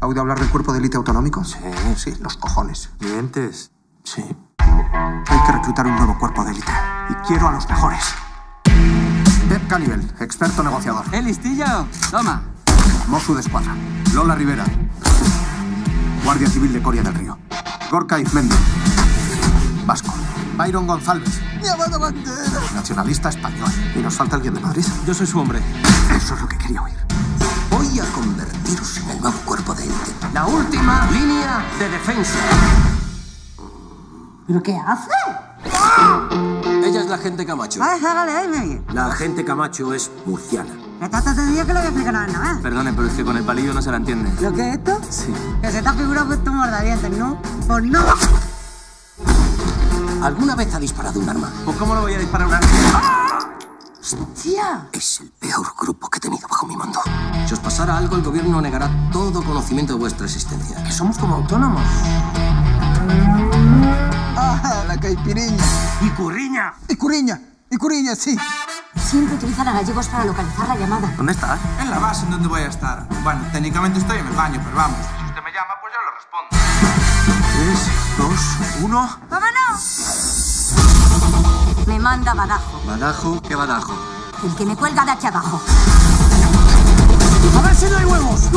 ¿Ha oído hablar del cuerpo de élite autonómico? Sí. Sí, los cojones. ¿Mientes? Sí. Hay que reclutar un nuevo cuerpo de élite. Y quiero a los mejores. Pep Canivel, experto negociador. ¿Eh, listillo? Toma. Mosu de Escuadra. Lola Rivera. Guardia Civil de Coria del Río. Gorka Izmendi. Vasco. Byron González. Bandera. Nacionalista español. Y nos falta alguien de Madrid. Yo soy su hombre. Eso es lo que quería oír. La última línea de defensa. ¿Pero qué hace? Ella es la gente Camacho. Va a dejar a leerme. La gente Camacho es murciana. De día que le voy a explicar nada más. Perdone, pero es que con el palillo no se la entiende. ¿Lo que es esto? Sí. Que se te ha figurado que tú mordavientes, ¿no? Pues no. ¿Alguna vez ha disparado un arma? Pues ¿cómo lo voy a disparar una Hostia. Es el peor grupo que he tenido bajo mi mando. Si os pasara algo, el gobierno negará todo conocimiento de vuestra existencia. Que somos como autónomos. Ah, la caipiriña. ¡Y curriña! Y curiña. Y curiña, sí. Siempre utilizan a gallegos para localizar la llamada. ¿Dónde estás? En la base, ¿en dónde voy a estar? Bueno, técnicamente estoy en el baño, pero vamos. Si usted me llama, pues yo le respondo. Tres, dos, uno. ¡Vámonos! Me manda Badajo, Badajo, ¿qué badajo? el que me cuelga de aquí abajo. A ver si no hay huevos.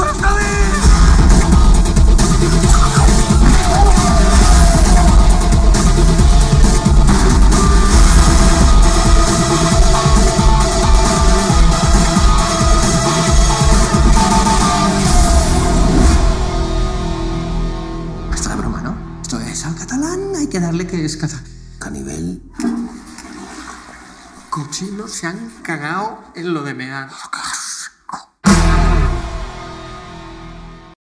¿no? Esto es al catalán, hay que darle que es catalán. Canivel. Cochinos se han cagado en lo de mear.